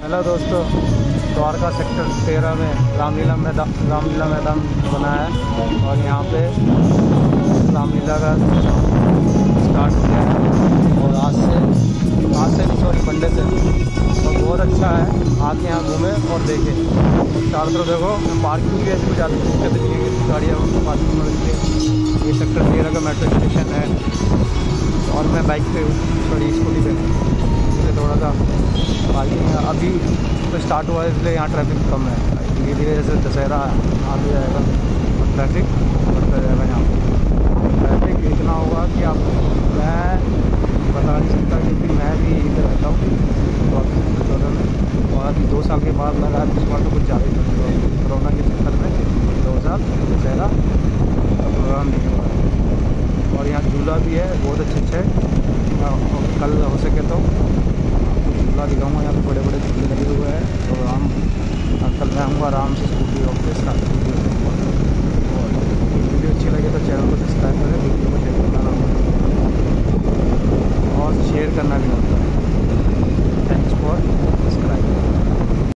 Hello दोस्तों, Dwarka sector तेरह में रामलीला मैदान रामलीला मैदान बना है और यहाँ पे रामलीला का स्टार्ट हो गया है। और आज से आज से सॉरी मंडे से। और बहुत अच्छा है, आके यहाँ घूमें और देखें। चारों तरफ़ देखो पार्किंग भी है कुछ आदमी दिक्कत नहीं है गाड़ियाँ पार्किंग में रखी है ये सेक्टर तेरह का मेट्रो स्टेशन है और मैं बाइक पे हूँ सॉरी स्कूटी पे। थोड़ा सा अभी तो स्टार्ट हुआ है, इसलिए यहाँ ट्रैफ़िक कम है। धीरे धीरे जैसे दशहरा आ भी जाएगा तो ट्रैफ़िक बढ़ता जाएगा यहाँ पर ट्रैफ़िक इतना होगा कि आप मैं बता नहीं सकता, क्योंकि मैं भी पर रहता हूँ, चौदह में। और अभी दो साल के बाद लगा इस बार तो कुछ ज़्यादा ही कर कोरोना के चक्कर में दो साल, दशहरा प्रोग्राम नहीं हुआ है। और यहाँ झूला भी है, बहुत अच्छे अच्छे कल हो सके तो दिखाऊँगा यहाँ पे बड़े बड़े झूले लगे हुए हैं तो आराम कल मैं आऊँगा आराम से स्कूटी और ऑफ़िस साथ वीडियो अच्छी लगे तो चैनल को सब्सक्राइब करें, वीडियो को शेयर करना और शेयर करना भी ना